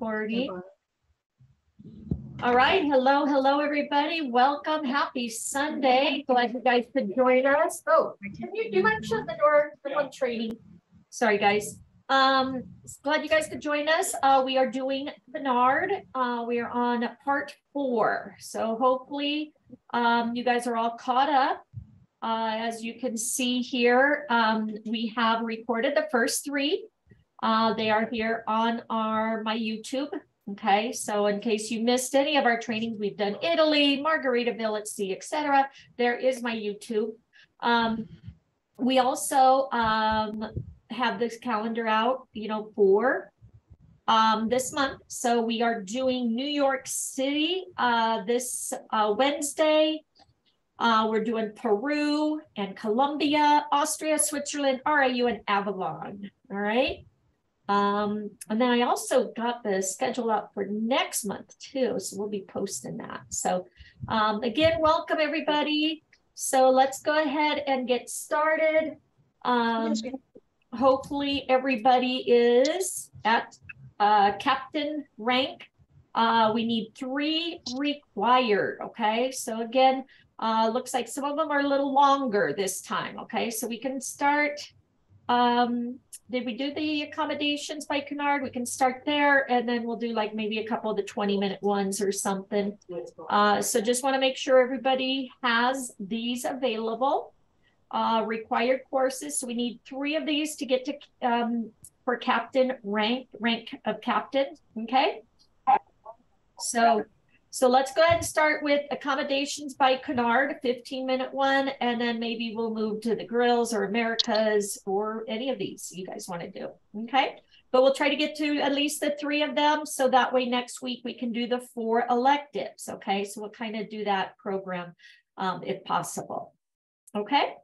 Courtney. All right, hello, hello, everybody. Welcome. Happy Sunday. Glad you guys could join us. Oh, can you, do you mind shut the door? I'm on training. Sorry, guys. Um, glad you guys could join us. Uh, we are doing Cunard. Uh, we are on part four. So hopefully, um, you guys are all caught up. Uh, as you can see here, um, we have recorded the first three. Uh, they are here on our my YouTube. Okay, so in case you missed any of our trainings, we've done Italy, Margaritaville at sea, etc. There is my YouTube. Um, we also um, have this calendar out, you know, for um, this month. So we are doing New York City uh, this uh, Wednesday. Uh, we're doing Peru and Colombia, Austria, Switzerland, RIU, and Avalon. All right. Um, and then I also got the schedule up for next month too. So we'll be posting that. So um, again, welcome everybody. So let's go ahead and get started. Um, hopefully everybody is at uh, captain rank. Uh, we need three required, okay? So again, uh, looks like some of them are a little longer this time, okay? So we can start um, did we do the accommodations by Cunard? We can start there and then we'll do like maybe a couple of the 20 minute ones or something. Uh, so just want to make sure everybody has these available. Uh, required courses. So we need three of these to get to um, for captain rank, rank of captain. Okay. So so let's go ahead and start with accommodations by Cunard, 15 minute one, and then maybe we'll move to the grills or Americas or any of these you guys want to do. Okay. But we'll try to get to at least the three of them. So that way next week we can do the four electives. Okay. So we'll kind of do that program um, if possible. Okay.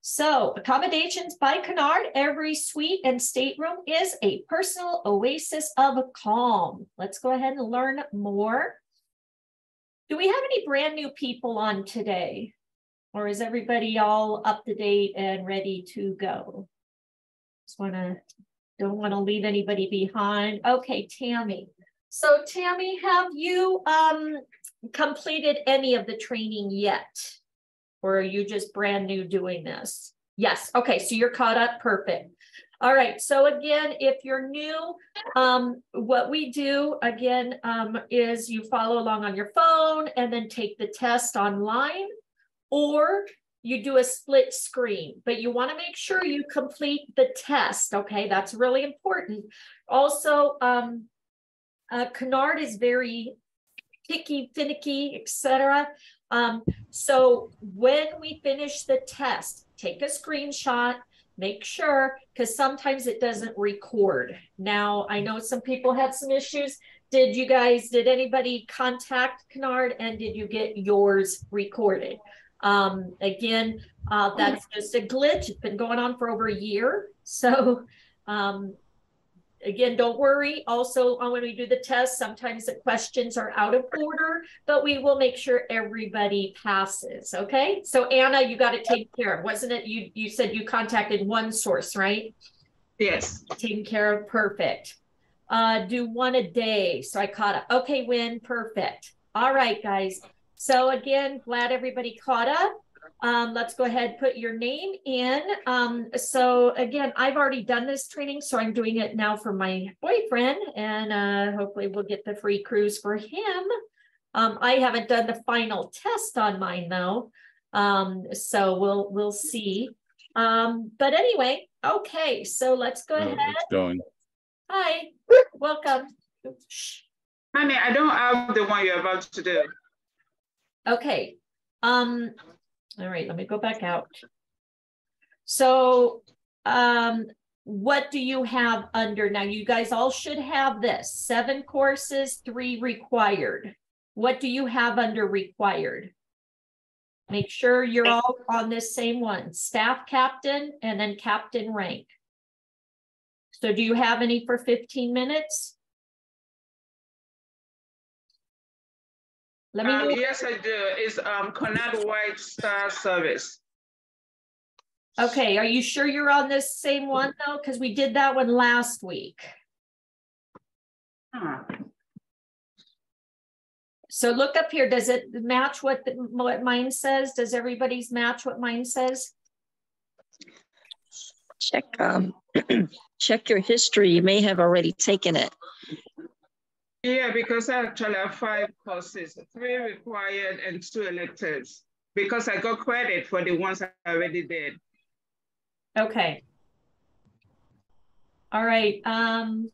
So accommodations by Cunard, every suite and stateroom is a personal oasis of calm. Let's go ahead and learn more. Do we have any brand new people on today? Or is everybody all up to date and ready to go? Just want to, don't want to leave anybody behind. Okay, Tammy. So Tammy, have you um, completed any of the training yet? Or are you just brand new doing this? Yes. Okay. So you're caught up. Perfect. All right. So again, if you're new, um, what we do again um, is you follow along on your phone and then take the test online, or you do a split screen, but you want to make sure you complete the test. Okay, that's really important. Also, um, uh, Cunard is very picky, finicky, etc. Um, so when we finish the test, take a screenshot make sure because sometimes it doesn't record. Now, I know some people had some issues. Did you guys, did anybody contact Cunard and did you get yours recorded? Um, again, uh, that's just a glitch. It's been going on for over a year. So um, again, don't worry. Also, when we do the test, sometimes the questions are out of order, but we will make sure everybody passes. Okay. So Anna, you got it taken care of, wasn't it? You you said you contacted OneSource, right? Yes. Taken care of. Perfect. Uh, do one a day. So I caught up. Okay, Win. Perfect. All right, guys. So again, glad everybody caught up. Um, let's go ahead, put your name in. Um, so again, I've already done this training, so I'm doing it now for my boyfriend and uh, hopefully we'll get the free cruise for him. Um, I haven't done the final test on mine though. Um, so we'll, we'll see. Um, but anyway, okay, so let's go oh, ahead. It's going. Hi, welcome. Honey, I don't have the one you're about to do. Okay. Um, all right, let me go back out. So um, what do you have under now? You guys all should have this seven courses, three required. What do you have under required? Make sure you're all on this same one, staff captain and then captain rank. So do you have any for 15 minutes? Let me um, yes, I do. It's um, Cunard White Star Service. Okay, are you sure you're on this same one though? Because we did that one last week. Huh. So look up here. Does it match what, the- what mine says? Does everybody's match what mine says? Check, um, check your history. You may have already taken it. Yeah, because I actually have five courses, three required and two electives. Because I got credit for the ones I already did. Okay. All right, um.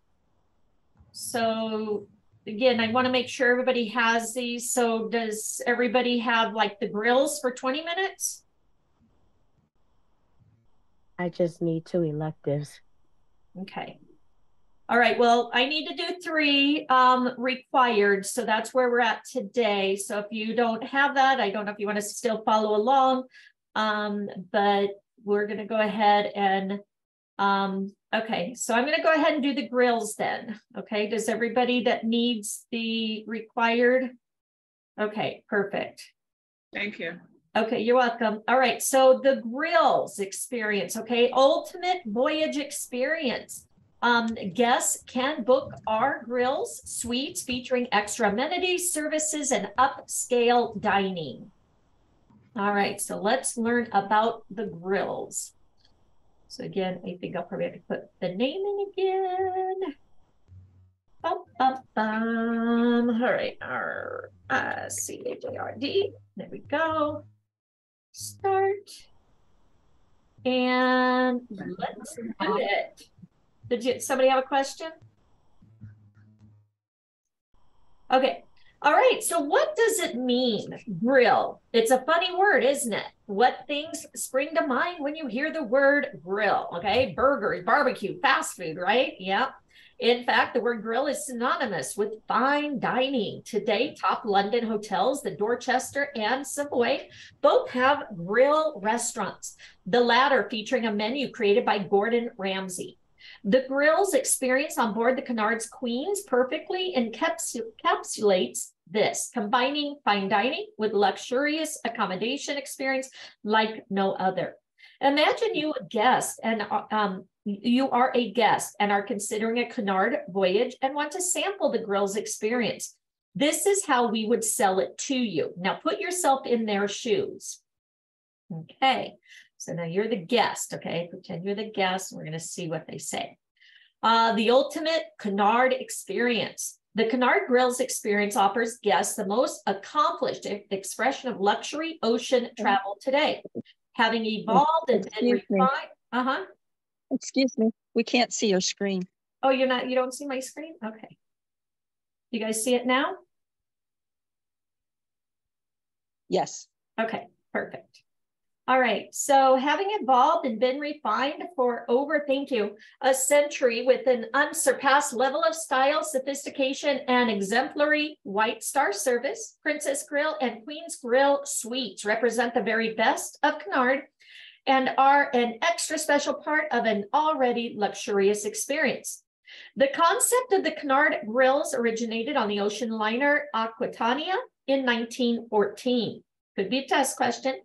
So again, I want to make sure everybody has these. So does everybody have like the grills for twenty minutes? I just need two electives. Okay. All right, well, I need to do three um required, so that's where we're at today. So if you don't have that, I don't know if you want to still follow along. Um, but we're gonna go ahead and um, okay, so I'm gonna go ahead and do the grills then. Okay, does everybody that needs the required? Okay, perfect. Thank you. Okay, you're welcome. All right, so the grills experience, okay, ultimate voyage experience. Um, guests can book our grills suites featuring extra amenities, services, and upscale dining. All right, so let's learn about the grills. So again, I think I'll probably have to put the name in again. Bum, bum, bum. All right, R uh, C H A R D. There we go start. And let's do it. Did you, somebody have a question? Okay. All right. So what does it mean, grill? It's a funny word, isn't it? What things spring to mind when you hear the word grill? Okay. Burgers, barbecue, fast food, right? Yeah. In fact, the word grill is synonymous with fine dining. Today, top London hotels, the Dorchester and Savoy, both have grill restaurants, the latter featuring a menu created by Gordon Ramsay. The grill's experience on board the Cunard's Queens perfectly encapsulates this, combining fine dining with luxurious accommodation experience like no other. Imagine you a guest and um, you are a guest and are considering a Cunard voyage and want to sample the grill's experience. This is how we would sell it to you. Now put yourself in their shoes. Okay, so now you're the guest, okay? Pretend you're the guest. We're going to see what they say. Uh, the ultimate Cunard experience. The Cunard Grills experience offers guests the most accomplished expression of luxury ocean travel today. Having evolved and been refined. Uh-huh. Excuse me, we can't see your screen. Oh, you're not, you don't see my screen? Okay. You guys see it now? Yes. Okay, perfect. All right, so having evolved and been refined for over, thank you, a century with an unsurpassed level of style, sophistication, and exemplary White Star service, Princess Grill and Queen's Grill suites represent the very best of Cunard and are an extra special part of an already luxurious experience. The concept of the Cunard grills originated on the ocean liner Aquitania in 1914. Could be a test question.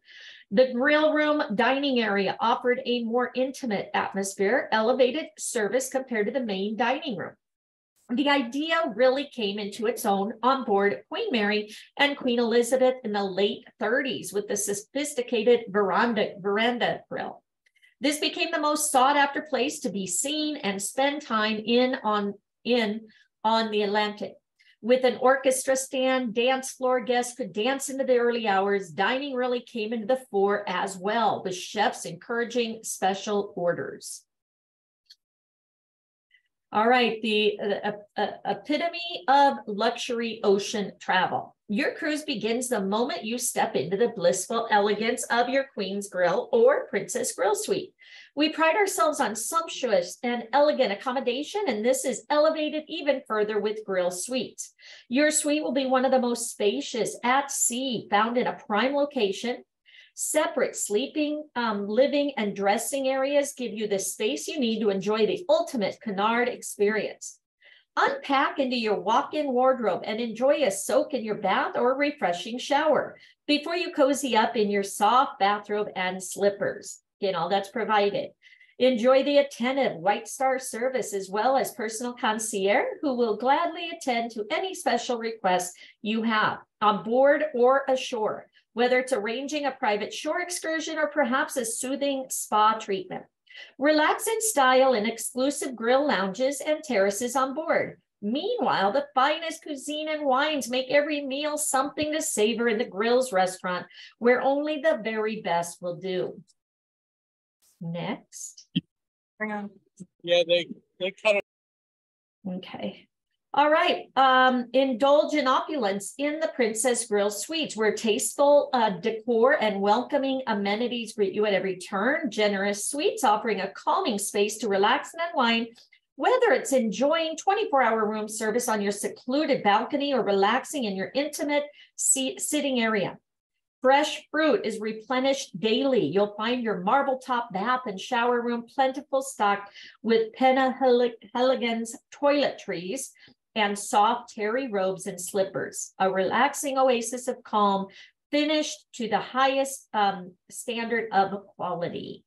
The grill room dining area offered a more intimate atmosphere, elevated service compared to the main dining room. The idea really came into its own on board Queen Mary and Queen Elizabeth in the late 30s with the sophisticated veranda, veranda grill. This became the most sought after place to be seen and spend time in on in on the Atlantic. With an orchestra stand, dance floor guests could dance into the early hours. Dining really came into the fore as well, with chefs encouraging special orders. All right, the uh, uh, epitome of luxury ocean travel. Your cruise begins the moment you step into the blissful elegance of your Queen's Grill or Princess Grill Suite. We pride ourselves on sumptuous and elegant accommodation, and this is elevated even further with grill suites. Your suite will be one of the most spacious at sea, found in a prime location. Separate sleeping, um, living, and dressing areas give you the space you need to enjoy the ultimate Cunard experience. Unpack into your walk-in wardrobe and enjoy a soak in your bath or refreshing shower before you cozy up in your soft bathrobe and slippers. Again, all that's provided. Enjoy the attentive White Star service as well as personal concierge who will gladly attend to any special requests you have on board or ashore, whether it's arranging a private shore excursion or perhaps a soothing spa treatment. Relax in style in exclusive grill lounges and terraces on board. Meanwhile, the finest cuisine and wines make every meal something to savor in the Grills restaurant, where only the very best will do. Next. Yeah, they, they cut it. Okay. All right. Um, indulge in opulence in the Princess Grill Suites, where tasteful uh, decor and welcoming amenities greet you at every turn. Generous suites offering a calming space to relax and unwind, whether it's enjoying 24 hour room service on your secluded balcony or relaxing in your intimate seat, sitting area. Fresh fruit is replenished daily. You'll find your marble top bath and shower room plentiful stocked with Penna Heligan's toiletries and soft terry robes and slippers. A relaxing oasis of calm finished to the highest um, standard of quality.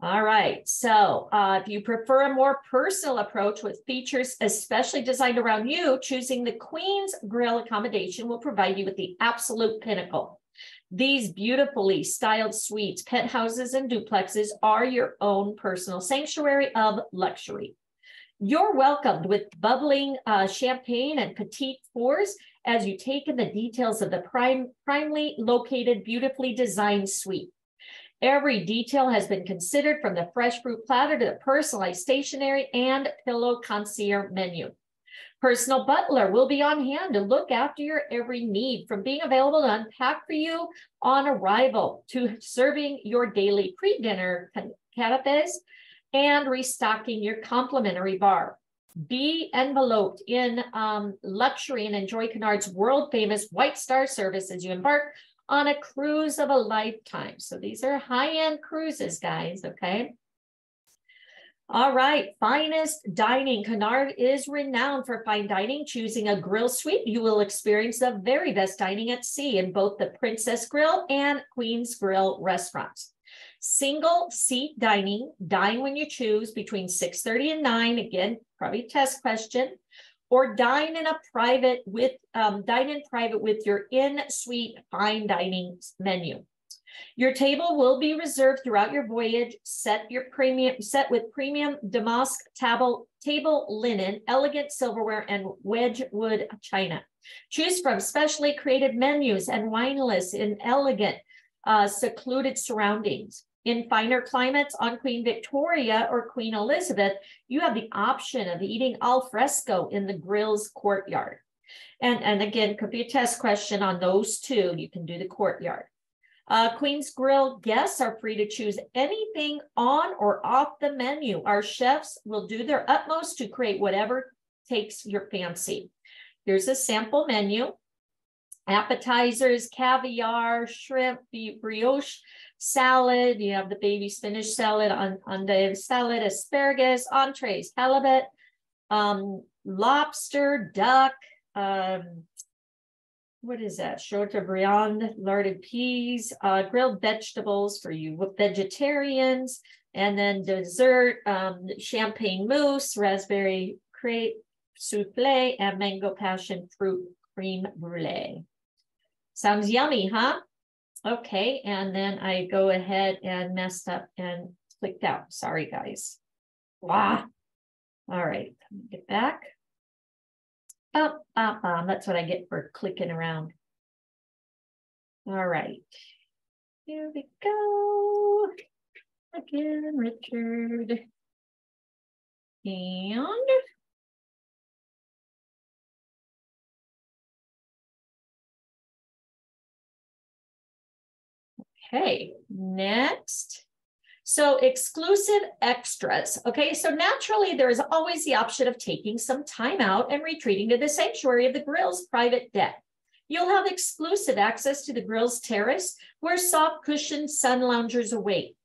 All right, so uh, if you prefer a more personal approach with features especially designed around you, choosing the Queen's Grill accommodation will provide you with the absolute pinnacle. These beautifully styled suites, penthouses, and duplexes are your own personal sanctuary of luxury. You're welcomed with bubbling uh, champagne and petite fours as you take in the details of the prime, primely located, beautifully designed suite. Every detail has been considered from the fresh fruit platter to the personalized stationery and pillow concierge menu. Personal butler will be on hand to look after your every need from being available to unpack for you on arrival to serving your daily pre-dinner canapes and restocking your complimentary bar. Be enveloped in um, luxury and enjoy Cunard's world famous White Star service as you embark on a cruise of a lifetime. So these are high-end cruises, guys, okay? All right, finest dining. Cunard is renowned for fine dining. Choosing a grill suite, you will experience the very best dining at sea in both the Princess Grill and Queen's Grill restaurants. Single seat dining, dine when you choose between 6.30 and 9. Again, probably test question or dine in a private with um, dine in private with your in-suite fine dining menu. Your table will be reserved throughout your voyage. Set your premium set with premium damask table table linen, elegant silverware, and Wedgwood china. Choose from specially created menus and wine lists in elegant, uh, secluded surroundings. In finer climates on Queen Victoria or Queen Elizabeth, you have the option of eating al fresco in the grill's courtyard. And, and again, could be a test question on those two. You can do the courtyard. Uh, Queen's Grill guests are free to choose anything on or off the menu. Our chefs will do their utmost to create whatever takes your fancy. Here's a sample menu. Appetizers, caviar, shrimp, brioche, salad. You have the baby spinach salad on, on the salad, asparagus, entrees, halibut, um, lobster, duck, um, what is that? Chateaubriand, larded peas, uh, grilled vegetables for you vegetarians, and then dessert, um, champagne mousse, raspberry crepe souffle, and mango passion fruit cream brulee. Sounds yummy, huh? Okay, and then I go ahead and messed up and clicked out. Sorry, guys. Wow. All right, get back. Oh, uh, um, that's what I get for clicking around. All right, here we go. Again, Richard. And Okay, next. So exclusive extras. Okay, so naturally there is always the option of taking some time out and retreating to the sanctuary of the grill's private deck. You'll have exclusive access to the grill's terrace where soft cushioned sun loungers await.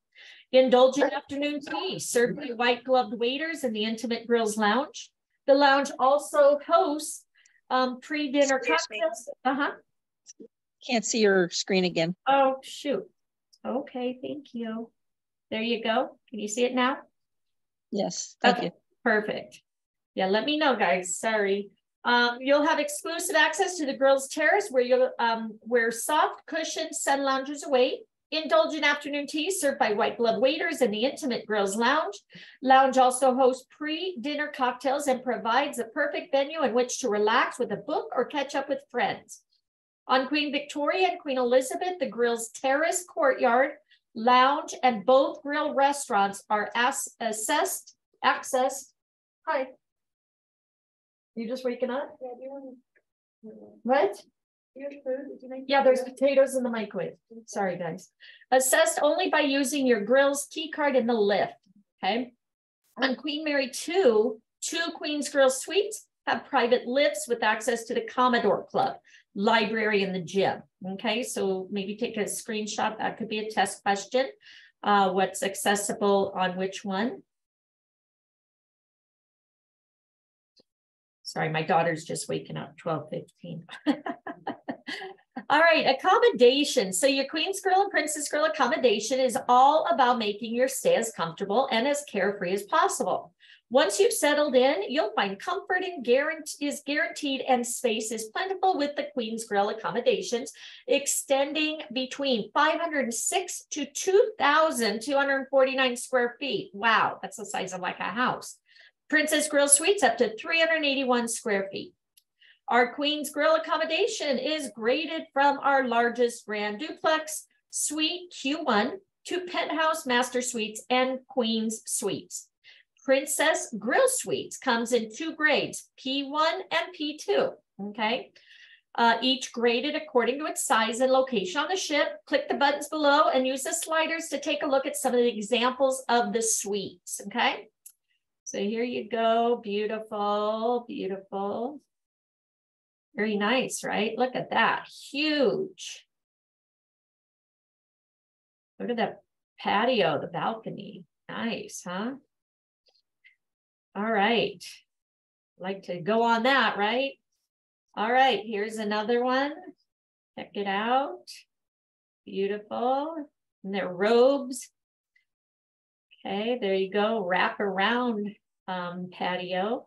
Indulgent afternoon tea served by white gloved waiters in the intimate grill's lounge. The lounge also hosts um, pre-dinner cocktails. Uh-huh. Can't see your screen again. Oh, shoot. Okay, thank you. There you go. Can you see it now? Yes, thank Okay. you. Perfect. Yeah, let me know, guys. Sorry. Um, you'll have exclusive access to the girls' terrace where you'll um, where soft cushioned sun loungers await. Indulgent afternoon tea served by white glove waiters in the intimate girls' lounge. Lounge also hosts pre-dinner cocktails and provides a perfect venue in which to relax with a book or catch up with friends. On Queen Victoria and Queen Elizabeth, the grill's terrace courtyard, lounge, and both grill restaurants are as- assessed, accessed. Hi. You just waking up? Yeah. What? Yeah, there's potatoes in the microwave. Sorry, guys. Assessed only by using your grill's key card in the lift, okay? On Queen Mary two, two Queen's Grill suites have private lifts with access to the Commodore Club, library and the gym, okay? So maybe take a screenshot. That could be a test question. Uh, what's accessible on which one? Sorry, my daughter's just waking up, twelve fifteen. All right, accommodation. So your Queen's Grill and Princess Grill accommodation is all about making your stay as comfortable and as carefree as possible. Once you've settled in, you'll find comfort and guarantee is guaranteed and space is plentiful with the Queen's Grill accommodations, extending between 506 to 2,249 square feet. Wow, that's the size of like a house. Princess Grill Suites up to 381 square feet. Our Queen's Grill accommodation is graded from our largest grand duplex suite Q1 to penthouse master suites and Queen's suites. Princess Grill Suites comes in two grades, P1 and P2, okay? Uh, each graded according to its size and location on the ship. Click the buttons below and use the sliders to take a look at some of the examples of the suites, okay? So here you go, beautiful, beautiful. Very nice, right? Look at that, huge. Look at that patio, the balcony. Nice, huh? All right. Like to go on that, right? All right, here's another one. Check it out. Beautiful. And their robes. Okay, there you go. Wrap around um, patio.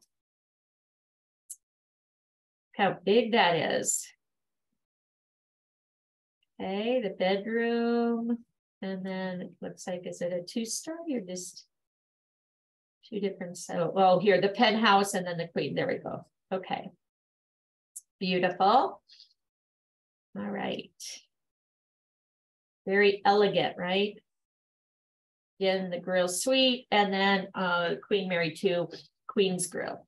How big that is. Okay, the bedroom. And then it looks like, is it a two-story or just two different? So, well, here, the penthouse and then the queen. There we go. Okay. Beautiful. All right. Very elegant, right? Again, the grill suite and then uh, Queen Mary 2, Queen's Grill.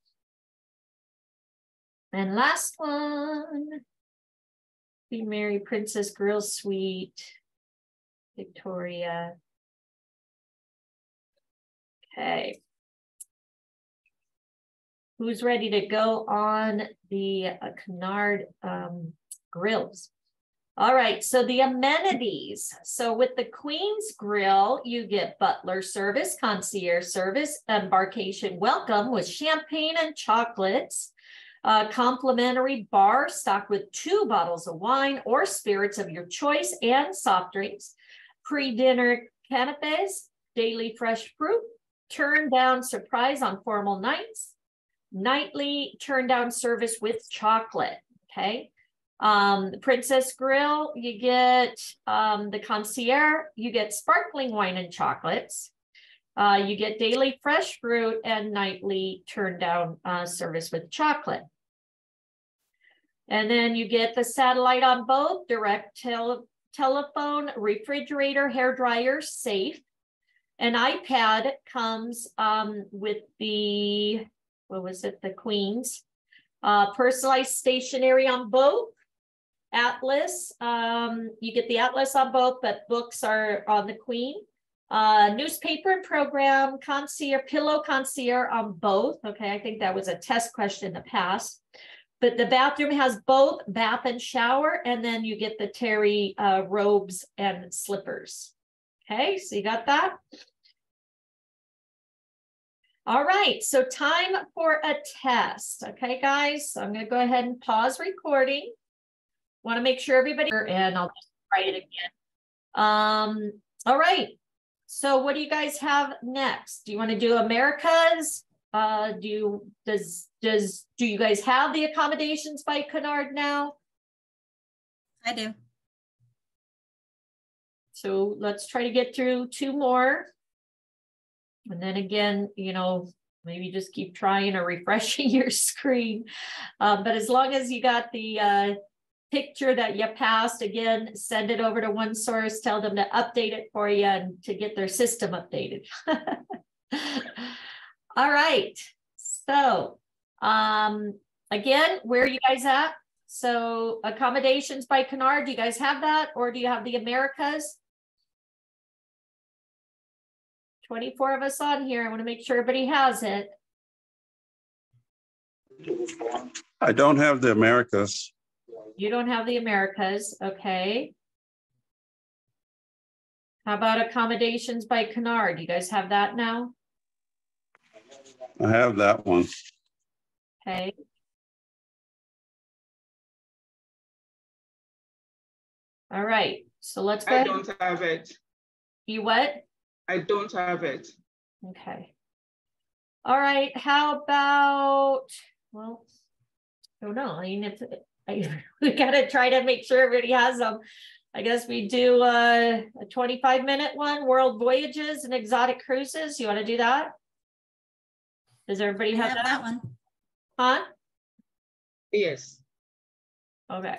And last one, Queen Mary Princess Grill Suite, Victoria. Okay. Who's ready to go on the uh, Cunard um, grills? All right, so the amenities. So with the Queen's Grill, you get butler service, concierge service, embarkation welcome with champagne and chocolates, a complimentary bar stocked with two bottles of wine or spirits of your choice and soft drinks, pre-dinner canapes, daily fresh fruit, turn down surprise on formal nights, nightly turn down service with chocolate, okay? Um, Princess Grill, you get um, the concierge, you get sparkling wine and chocolates. Uh, you get daily fresh fruit and nightly turn down uh, service with chocolate. And then you get the satellite on both, direct tele telephone, refrigerator, hair dryer, safe. An iPad comes um, with the, what was it, the Queens. Uh, personalized stationery on both. Atlas, um, you get the Atlas on both, but books are on the Queen. Uh, newspaper and program, concierge, pillow concierge on both. Okay, I think that was a test question in the past. But the bathroom has both bath and shower, and then you get the terry uh, robes and slippers. Okay, so you got that? All right, so time for a test. Okay, guys, so I'm going to go ahead and pause recording. Want to make sure everybody, and I'll just write it again. Um, all right, so what do you guys have next? Do you want to do Americas? Uh, do you, does, does, do you guys have the accommodations by Cunard now? I do. So let's try to get through two more. And then again, you know, maybe just keep trying or refreshing your screen. Um, but as long as you got the uh, picture that you passed, again, send it over to OneSource, tell them to update it for you and to get their system updated. All right. So um, again, where are you guys at? So accommodations by Cunard, do you guys have that? Or do you have the Americas? 24 of us on here. I want to make sure everybody has it. I don't have the Americas. You don't have the Americas, okay. How about accommodations by Cunard? Do you guys have that now? I have that one. Okay. All right, so let's go I ahead. don't have it. You what? I don't have it. Okay. All right, how about, well, I don't know. I mean, it's, I, we gotta try to make sure everybody has them. I guess we do uh, a 25 minute one, world voyages and exotic cruises. You want to do that? Does everybody have have that? that one. Huh? Yes. Okay.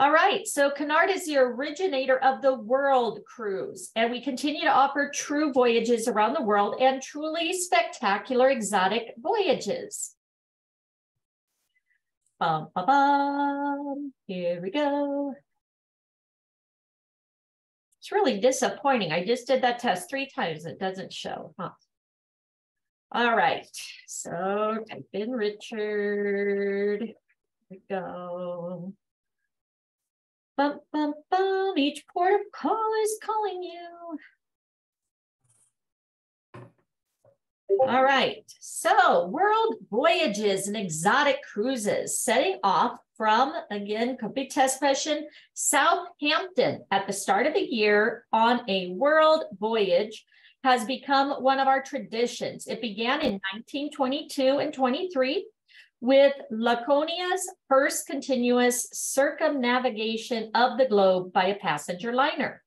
All right, so Cunard is the originator of the World Cruise, and we continue to offer true voyages around the world and truly spectacular exotic voyages. Bum, bum, bum. Here we go. It's really disappointing. I just did that test three times. It doesn't show, huh? All right, so type in Richard. Here we go. Bum, bum, bum. Each port of call is calling you. All right, so world voyages and exotic cruises setting off from, again, big test question, Southampton at the start of the year on a world voyage has become one of our traditions. It began in 1922 and 23 with Laconia's first continuous circumnavigation of the globe by a passenger liner,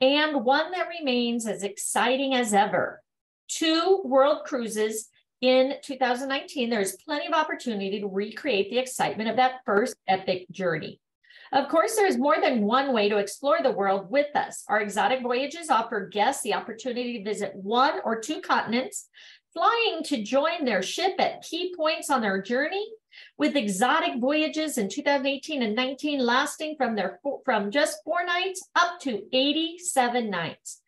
and one that remains as exciting as ever. Two world cruises in 2019. There's plenty of opportunity to recreate the excitement of that first epic journey. Of course, there's more than one way to explore the world with us. Our exotic voyages offer guests the opportunity to visit one or two continents, flying to join their ship at key points on their journey, with exotic voyages in 2018 and 19 lasting from their from just four nights up to 87 nights.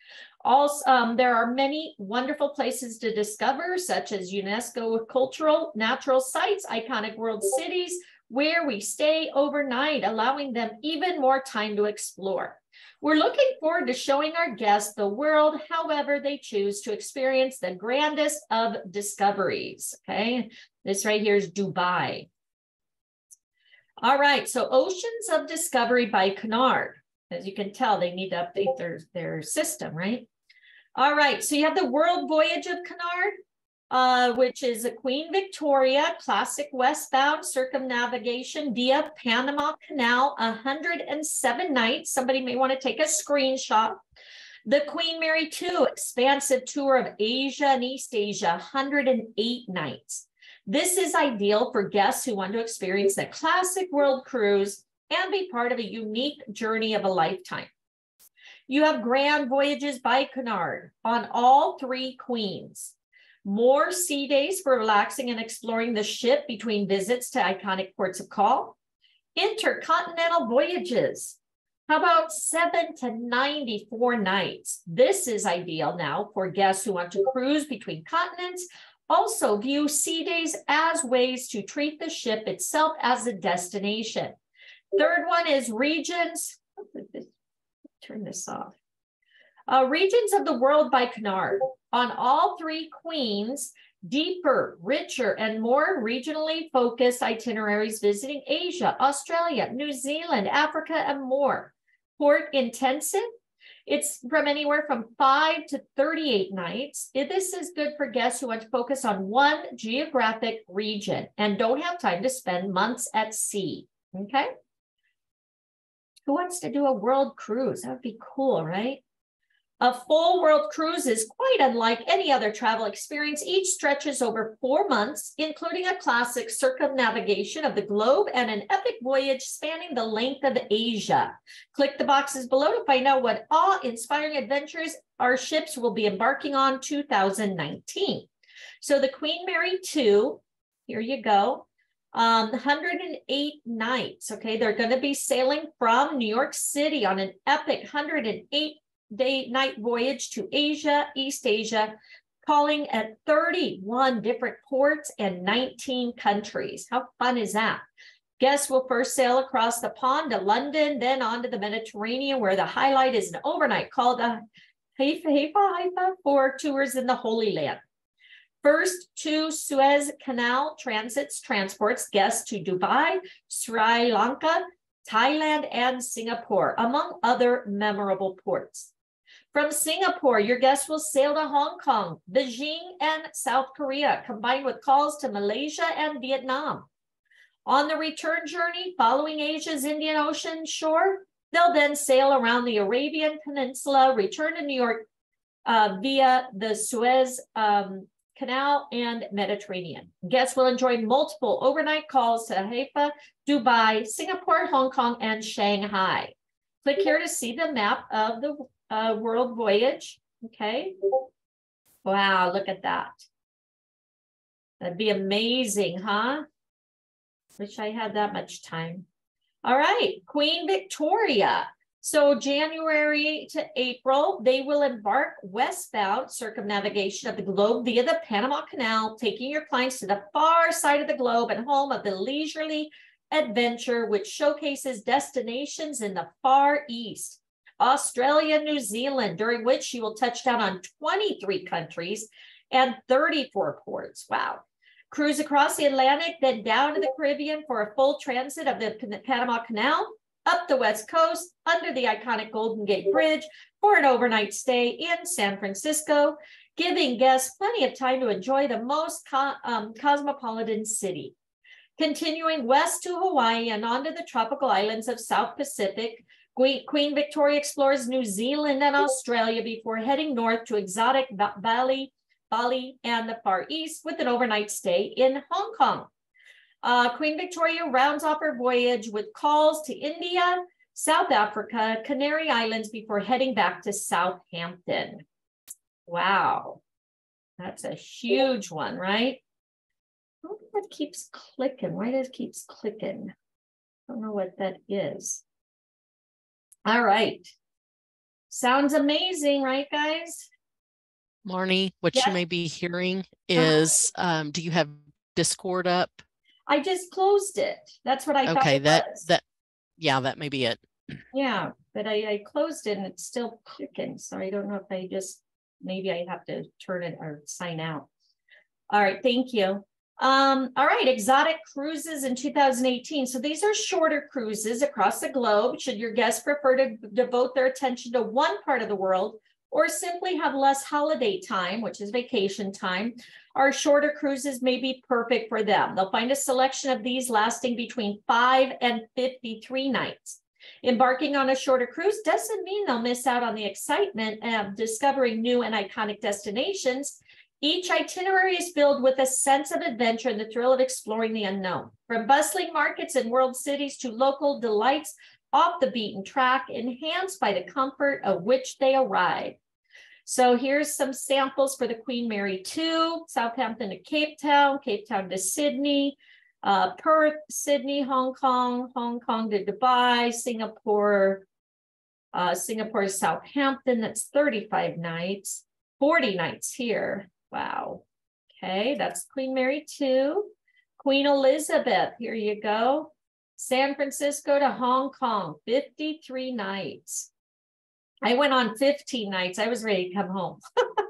Also, um, there are many wonderful places to discover, such as UNESCO cultural natural sites, iconic world cities, where we stay overnight, allowing them even more time to explore. We're looking forward to showing our guests the world however they choose to experience the grandest of discoveries. Okay, this right here is Dubai. All right, so Oceans of Discovery by Cunard. As you can tell, they need to update their, their system, right? All right, so you have the World Voyage of Cunard, uh, which is a Queen Victoria classic westbound circumnavigation via Panama Canal, 107 nights. Somebody may want to take a screenshot. The Queen Mary II expansive tour of Asia and East Asia, 108 nights. This is ideal for guests who want to experience the classic world cruise and be part of a unique journey of a lifetime. You have Grand Voyages by Cunard on all three queens. More sea days for relaxing and exploring the ship between visits to iconic ports of call. Intercontinental voyages. How about seven to 94 nights? This is ideal now for guests who want to cruise between continents. Also view sea days as ways to treat the ship itself as a destination. Third one is regions. Turn this off. Uh, regions of the world by Cunard. On all three queens, deeper, richer, and more regionally focused itineraries visiting Asia, Australia, New Zealand, Africa, and more. Port intensive. It's from anywhere from five to 38 nights. This is good for guests who want to focus on one geographic region and don't have time to spend months at sea. Okay. Who wants to do a world cruise? That would be cool, right? A full world cruise is quite unlike any other travel experience. Each stretches over four months, including a classic circumnavigation of the globe and an epic voyage spanning the length of Asia. Click the boxes below to find out what awe-inspiring adventures our ships will be embarking on 2019. So the Queen Mary 2, here you go, um, 108 nights. Okay, they're going to be sailing from New York City on an epic 108 day night voyage to Asia, East Asia, calling at 31 different ports and 19 countries. How fun is that? Guests will first sail across the pond to London, then on to the Mediterranean, where the highlight is an overnight called the Haifa, Haifa, Haifa for tours in the Holy Land. First to Suez Canal transits transports guests to Dubai, Sri Lanka, Thailand, and Singapore, among other memorable ports. From Singapore, your guests will sail to Hong Kong, Beijing, and South Korea, combined with calls to Malaysia and Vietnam. On the return journey, following Asia's Indian Ocean shore, they'll then sail around the Arabian Peninsula, return to New York uh, via the Suez um, Canal and Mediterranean. Guests will enjoy multiple overnight calls to Haifa, Dubai, Singapore, Hong Kong, and Shanghai. Click here to see the map of the uh, world voyage. Okay. Wow, look at that. That'd be amazing, huh? Wish I had that much time. All right, Queen Victoria. So January to April, they will embark westbound circumnavigation of the globe via the Panama Canal, taking your clients to the far side of the globe and home of the leisurely adventure, which showcases destinations in the far east. Australia, New Zealand, during which she will touch down on 23 countries and 34 ports. Wow. Cruise across the Atlantic, then down to the Caribbean for a full transit of the Panama Canal, up the West Coast, under the iconic Golden Gate Bridge for an overnight stay in San Francisco, giving guests plenty of time to enjoy the most co um, cosmopolitan city. Continuing west to Hawaii and onto the tropical islands of South Pacific, Queen Victoria explores New Zealand and Australia before heading north to exotic Bali, Bali and the Far East with an overnight stay in Hong Kong. Uh, Queen Victoria rounds off her voyage with calls to India, South Africa, Canary Islands before heading back to Southampton. Wow, that's a huge one, right? What keeps clicking? Why does it keeps clicking? I don't know what that is. All right. Sounds amazing, right, guys? Marnie, what you may be hearing uh-huh. is, um, do you have Discord up? I just closed it. That's what I okay, that was. that yeah, that may be it. Yeah, but I, I closed it and it's still clicking. So I don't know if I just maybe I have to turn it or sign out. All right, thank you. Um, all right, exotic cruises in 2018. So these are shorter cruises across the globe. Should your guests prefer to devote their attention to one part of the world or simply have less holiday time, which is vacation time, our shorter cruises may be perfect for them. They'll find a selection of these lasting between five and 53 nights. Embarking on a shorter cruise doesn't mean they'll miss out on the excitement of discovering new and iconic destinations. Each itinerary is filled with a sense of adventure and the thrill of exploring the unknown. From bustling markets and world cities to local delights off the beaten track, enhanced by the comfort of which they arrive. So here's some samples for the Queen Mary 2, Southampton to Cape Town, Cape Town to Sydney, uh, Perth, Sydney, Hong Kong, Hong Kong to Dubai, Singapore, uh, Singapore to Southampton, that's 35 nights, 40 nights here. Wow. Okay, that's Queen Mary 2. Queen Elizabeth, here you go. San Francisco to Hong Kong, 53 nights. I went on 15 nights. I was ready to come home.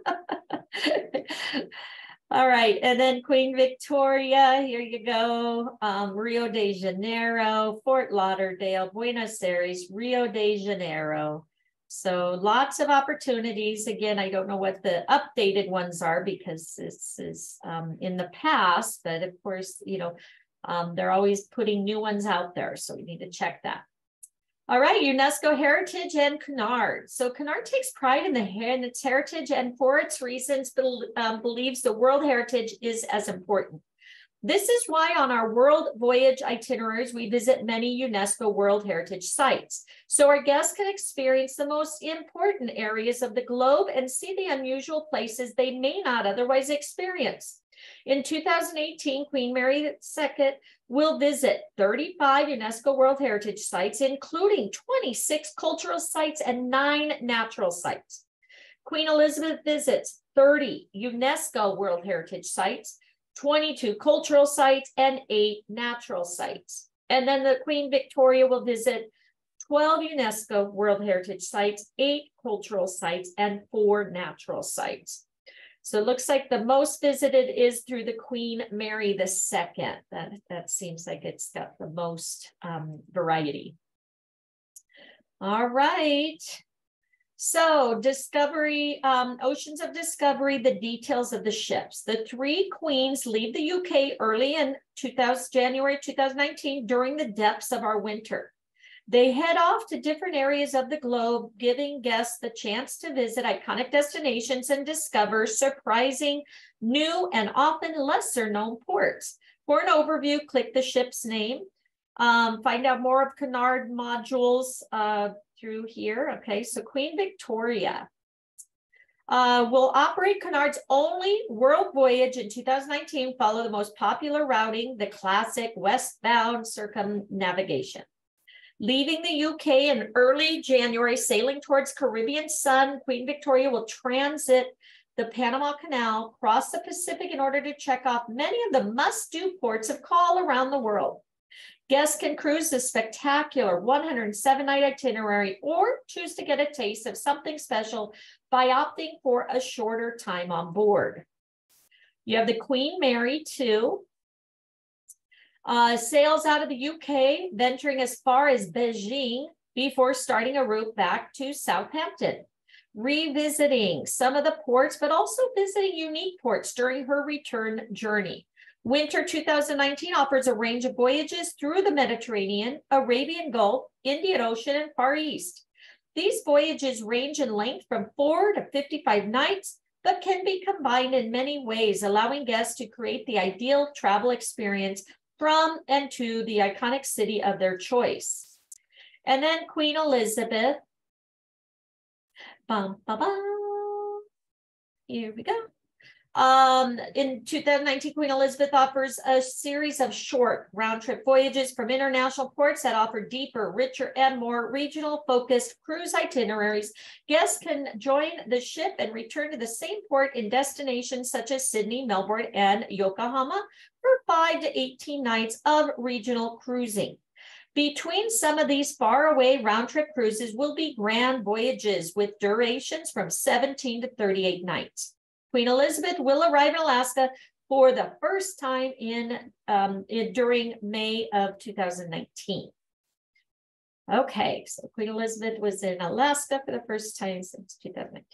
All right, and then Queen Victoria, here you go. Um, Rio de Janeiro, Fort Lauderdale, Buenos Aires, Rio de Janeiro. So lots of opportunities. Again, I don't know what the updated ones are because this is um, in the past, but of course, you know, um, they're always putting new ones out there. So we need to check that. All right, UNESCO Heritage and Cunard. So Cunard takes pride in, the, in its heritage and for its reasons um, believes the World Heritage is as important. This is why on our world voyage itineraries, we visit many UNESCO World Heritage sites. So our guests can experience the most important areas of the globe and see the unusual places they may not otherwise experience. In 2018, Queen Mary II will visit 35 UNESCO World Heritage Sites, including 26 cultural sites and nine natural sites. Queen Elizabeth visits 30 UNESCO World Heritage Sites, 22 cultural sites, and eight natural sites. And then the Queen Victoria will visit 12 UNESCO World Heritage Sites, eight cultural sites, and four natural sites. So it looks like the most visited is through the Queen Mary II. That, that seems like it's got the most um, variety. All right. So Discovery, um, Oceans of Discovery, the details of the ships. The three queens leave the UK early in 2000, January 2019 during the depths of our winter. They head off to different areas of the globe, giving guests the chance to visit iconic destinations and discover surprising, new, and often lesser known ports. For an overview, click the ship's name. Um, find out more of Cunard modules uh, through here. Okay, so Queen Victoria uh, will operate Cunard's only world voyage in 2019, follow the most popular routing, the classic westbound circumnavigation. Leaving the UK in early January, sailing towards Caribbean sun, Queen Victoria will transit the Panama Canal, cross the Pacific in order to check off many of the must-do ports of call around the world. Guests can cruise the spectacular 107-night itinerary or choose to get a taste of something special by opting for a shorter time on board. You have the Queen Mary II, uh, sails out of the UK, venturing as far as Beijing before starting a route back to Southampton, revisiting some of the ports, but also visiting unique ports during her return journey. Winter 2019 offers a range of voyages through the Mediterranean, Arabian Gulf, Indian Ocean, and Far East. These voyages range in length from four to 55 nights, but can be combined in many ways, allowing guests to create the ideal travel experience from and to the iconic city of their choice. And then Queen Elizabeth. Bum, ba, ba. Here we go. Um, in 2019, Queen Elizabeth offers a series of short round trip voyages from international ports that offer deeper, richer, and more regional focused cruise itineraries. Guests can join the ship and return to the same port in destinations such as Sydney, Melbourne, and Yokohama for five to 18 nights of regional cruising. Between some of these faraway round trip cruises will be grand voyages with durations from 17 to 38 nights. Queen Elizabeth will arrive in Alaska for the first time in, um, in during May of 2019. Okay, so Queen Elizabeth was in Alaska for the first time since 2019.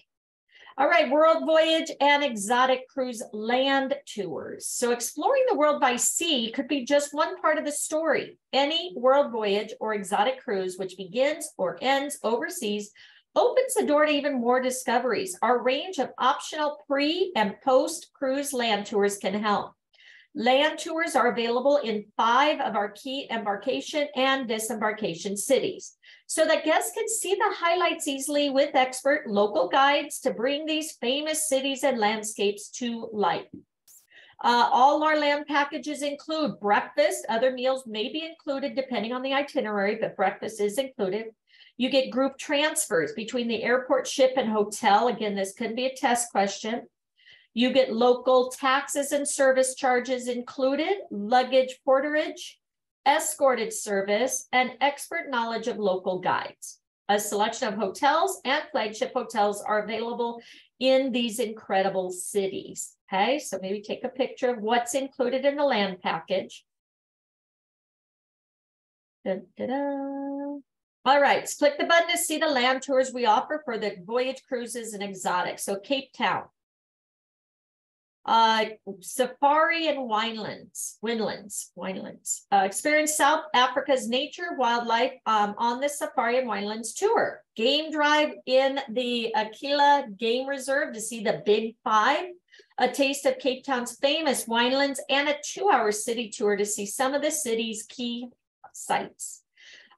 All right, world voyage and exotic cruise land tours. So exploring the world by sea could be just one part of the story. Any world voyage or exotic cruise which begins or ends overseas opens the door to even more discoveries. Our range of optional pre and post cruise land tours can help. Land tours are available in five of our key embarkation and disembarkation cities so that guests can see the highlights easily with expert local guides to bring these famous cities and landscapes to life. Uh, all our land packages include breakfast. Other meals may be included depending on the itinerary, but breakfast is included. You get group transfers between the airport ship and hotel. Again, this could be a test question. You get local taxes and service charges included, luggage porterage, escorted service, and expert knowledge of local guides. A selection of hotels and flagship hotels are available in these incredible cities. Okay, so maybe take a picture of what's included in the land package. Da, da, da. All right, click the button to see the land tours we offer for the voyage cruises and exotics. So Cape Town. Uh, safari and winelands, winelands, winelands. Uh, experience South Africa's nature, wildlife um, on the safari and winelands tour. Game drive in the Aquila Game Reserve to see the Big Five. A taste of Cape Town's famous winelands and a two-hour city tour to see some of the city's key sites.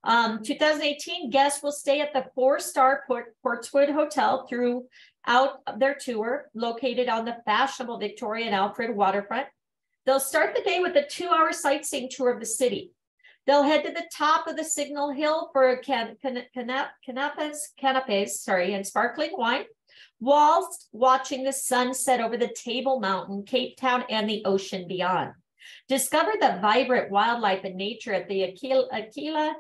Um, 2018 guests will stay at the four-star Port, Portswood Hotel throughout their tour, located on the fashionable Victoria and Alfred waterfront. They'll start the day with a two-hour sightseeing tour of the city. They'll head to the top of the Signal Hill for can, can, canapes, canapes, sorry, and sparkling wine, whilst watching the sunset over the Table Mountain, Cape Town, and the ocean beyond. Discover the vibrant wildlife and nature at the Aquila, Aquila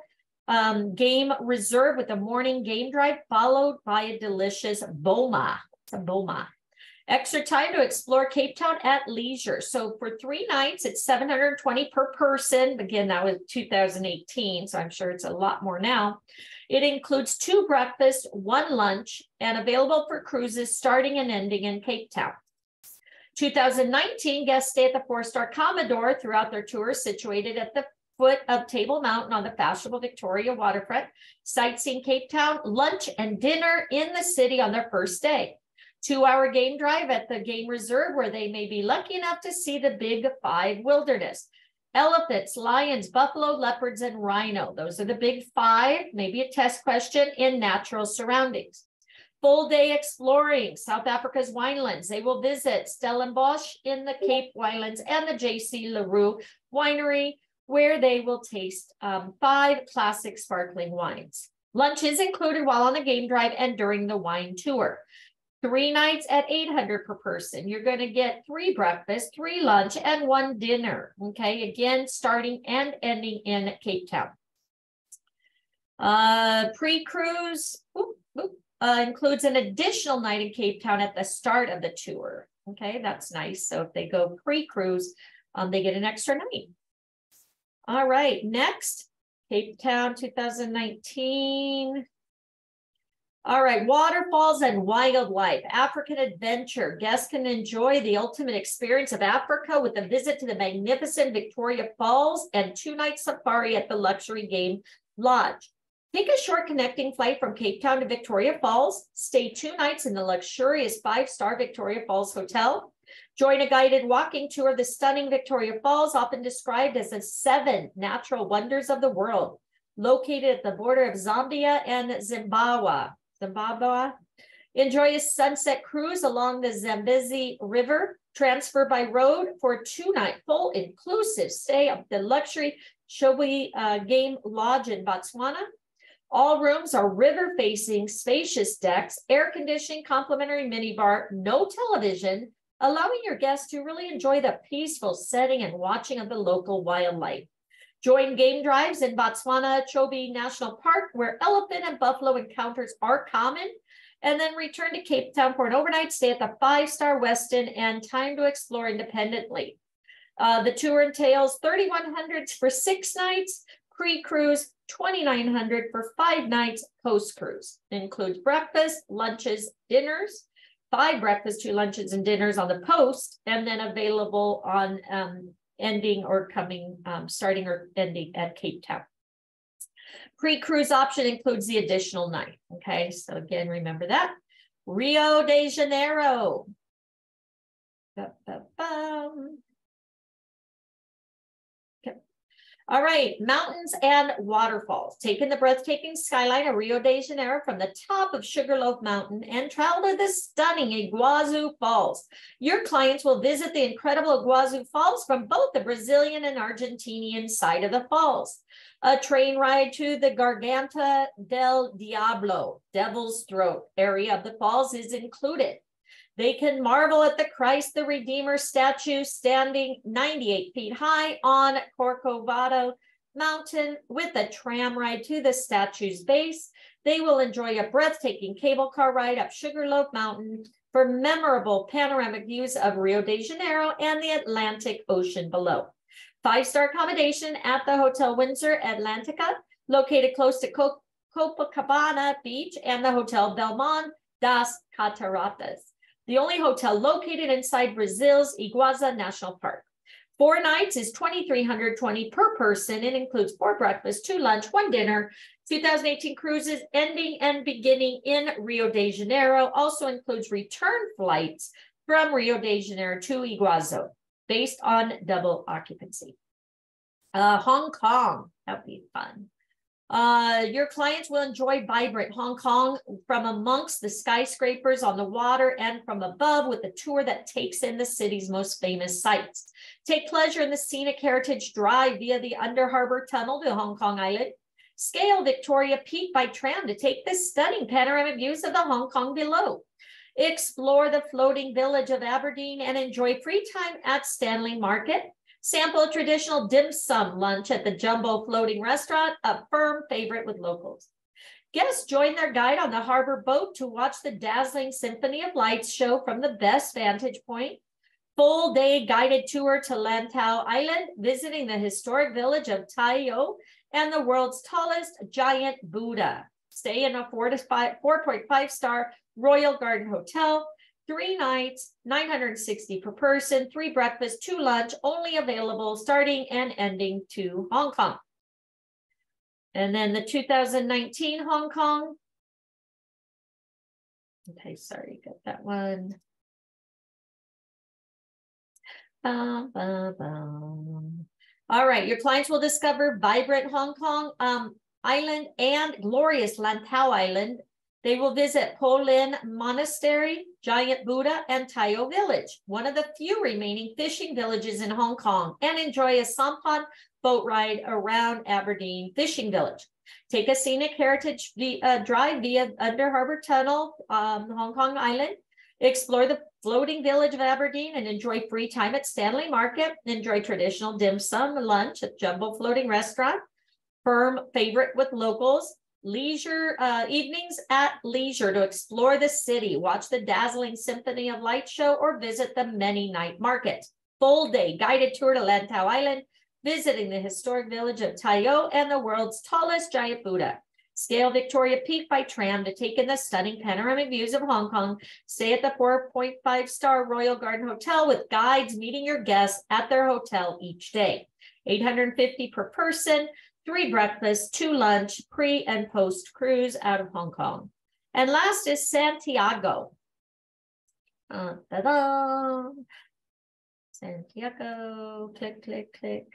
um, game reserve with a morning game drive, followed by a delicious boma. It's a boma. Extra time to explore Cape Town at leisure. So for three nights, it's 720 per person. Again, that was 2018, so I'm sure it's a lot more now. It includes two breakfasts, one lunch, and available for cruises starting and ending in Cape Town. 2019 guests stay at the four-star Commodore throughout their tour, situated at the foot of Table Mountain on the fashionable Victoria waterfront, sightseeing Cape Town, lunch and dinner in the city on their first day. Two hour game drive at the game reserve where they may be lucky enough to see the big five wilderness. Elephants, lions, buffalo, leopards, and rhino. Those are the big five, maybe a test question in natural surroundings. Full day exploring South Africa's winelands. They will visit Stellenbosch in the Cape Winelands and the J.C. Le Roux Winery, where they will taste um, five classic sparkling wines. Lunch is included while on the game drive and during the wine tour. Three nights at 800 per person. You're going to get three breakfast, three lunch, and one dinner. Okay, again, starting and ending in Cape Town. Uh, Pre-cruise uh, includes an additional night in Cape Town at the start of the tour. Okay, that's nice. So if they go pre-cruise, um, they get an extra night. All right, next, Cape Town 2019. All right, waterfalls and wildlife, African adventure. Guests can enjoy the ultimate experience of Africa with a visit to the magnificent Victoria Falls and two-night safari at the Luxury Game Lodge. Take a short connecting flight from Cape Town to Victoria Falls. Stay two nights in the luxurious five-star Victoria Falls Hotel. Join a guided walking tour of the stunning Victoria Falls, often described as the seven natural wonders of the world, located at the border of Zambia and Zimbabwe. Zimbabwe. Enjoy a sunset cruise along the Zambezi River. Transfer by road for a two-night full inclusive stay at the luxury Chobe uh, Game Lodge in Botswana. All rooms are river facing, spacious decks, air conditioning, complimentary minibar, no television, allowing your guests to really enjoy the peaceful setting and watching of the local wildlife. Join game drives in Botswana Chobe National Park, where elephant and buffalo encounters are common, and then return to Cape Town for an overnight stay at the five-star Westin and time to explore independently. Uh, the tour entails 3,100 for six nights, pre-cruise, 2,900 for five nights, post-cruise. Includes breakfast, lunches, dinners, five breakfast, two lunches, and dinners on the post, and then available on um, ending or coming, um, starting or ending at Cape Town. Pre-cruise option includes the additional night. Okay, so again, remember that. Rio de Janeiro. Ba, ba, All right, mountains and waterfalls. Taking the breathtaking skyline of Rio de Janeiro from the top of Sugarloaf Mountain and travel to the stunning Iguazu Falls. Your clients will visit the incredible Iguazu Falls from both the Brazilian and Argentinian side of the falls. A train ride to the Garganta del Diablo, Devil's Throat area of the falls is included. They can marvel at the Christ the Redeemer statue standing 98 feet high on Corcovado Mountain with a tram ride to the statue's base. They will enjoy a breathtaking cable car ride up Sugarloaf Mountain for memorable panoramic views of Rio de Janeiro and the Atlantic Ocean below. Five-star accommodation at the Hotel Windsor Atlantica, located close to Copacabana Beach, and the Hotel Belmond das Cataratas, the only hotel located inside Brazil's Iguazu National Park. Four nights is 2,320 per person. It includes four breakfasts, two lunch, one dinner, 2018 cruises ending and beginning in Rio de Janeiro. Also includes return flights from Rio de Janeiro to Iguazu based on double occupancy. Uh, Hong Kong, that'd be fun. Uh, your clients will enjoy vibrant Hong Kong from amongst the skyscrapers on the water and from above with a tour that takes in the city's most famous sights. Take pleasure in the scenic heritage drive via the Under Harbor Tunnel to Hong Kong Island. Scale Victoria Peak by tram to take the stunning panoramic views of the Hong Kong below. Explore the floating village of Aberdeen and enjoy free time at Stanley Market. Sample traditional dim sum lunch at the Jumbo Floating Restaurant, a firm favorite with locals. Guests join their guide on the harbor boat to watch the dazzling Symphony of Lights show from the best vantage point. Full day guided tour to Lantau Island, visiting the historic village of Tai O and the world's tallest giant Buddha. Stay in a 4 to 5, 4.5 star Royal Garden Hotel three nights, 960 per person, three breakfasts, two lunch, only available starting and ending to Hong Kong. And then the 2019 Hong Kong. Okay, sorry, got that one. Bum, bum, bum. All right, your clients will discover vibrant Hong Kong um, Island and glorious Lantau Island they will visit Po Lin Monastery, Giant Buddha, and Tai O Village, one of the few remaining fishing villages in Hong Kong, and enjoy a sampan boat ride around Aberdeen Fishing Village. Take a scenic heritage uh, drive via Under Harbor Tunnel, um, Hong Kong Island. Explore the floating village of Aberdeen and enjoy free time at Stanley Market. Enjoy traditional dim sum lunch at Jumbo Floating Restaurant. Firm favorite with locals leisure uh, evenings at leisure to explore the city, watch the dazzling Symphony of Light show, or visit the many night market. Full day guided tour to Lantau Island, visiting the historic village of Tai O and the world's tallest giant Buddha. Scale Victoria Peak by tram to take in the stunning panoramic views of Hong Kong. Stay at the 4.5 star Royal Garden Hotel with guides meeting your guests at their hotel each day. 850 per person three breakfasts, two lunch, pre and post cruise out of Hong Kong. And last is Santiago. Uh, ta-da! Santiago, click, click, click.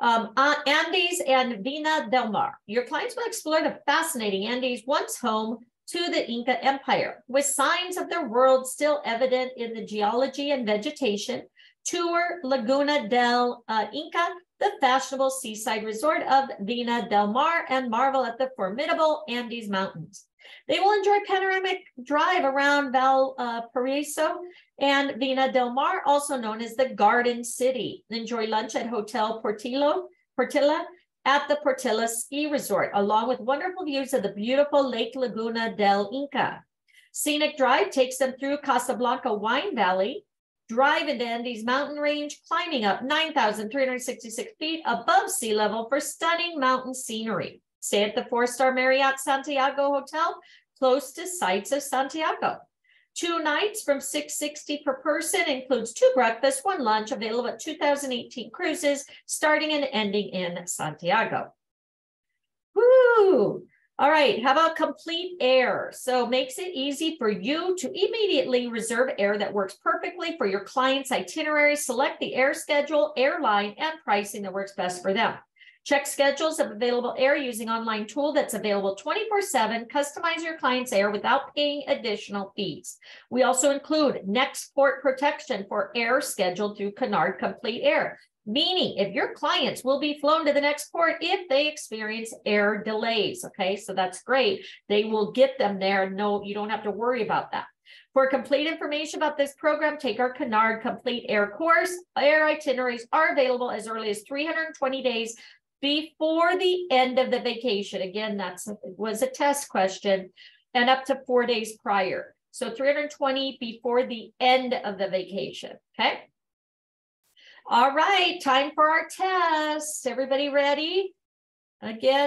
Um, uh, Andes and Vina del Mar. Your clients will explore the fascinating Andes, once home to the Inca Empire, with signs of their world still evident in the geology and vegetation. Tour Laguna del uh, Inca the fashionable seaside resort of Vina del Mar and marvel at the formidable Andes Mountains. They will enjoy panoramic drive around Valparaiso uh, and Vina del Mar, also known as the Garden City. Enjoy lunch at Hotel Portillo, Portilla at the Portilla Ski Resort, along with wonderful views of the beautiful Lake Laguna del Inca. Scenic Drive takes them through Casablanca Wine Valley, drive into Andes mountain range, climbing up 9,366 feet above sea level for stunning mountain scenery. Stay at the four-star Marriott Santiago Hotel, close to sites of Santiago. Two nights from 660 per person includes two breakfasts, one lunch available at 2018 cruises, starting and ending in Santiago. Woo! All right, how about complete air? So makes it easy for you to immediately reserve air that works perfectly for your client's itinerary. Select the air schedule, airline, and pricing that works best for them. Check schedules of available air using online tool that's available 24-7. Customize your client's air without paying additional fees. We also include next port protection for air scheduled through Cunard Complete Air meaning if your clients will be flown to the next port if they experience air delays. Okay, so that's great. They will get them there. No, you don't have to worry about that. For complete information about this program, take our Cunard Complete Air course. Air itineraries are available as early as 320 days before the end of the vacation. Again, that's was a test question and up to four days prior. So 320 before the end of the vacation. Okay. All right, time for our test. Everybody ready? Again,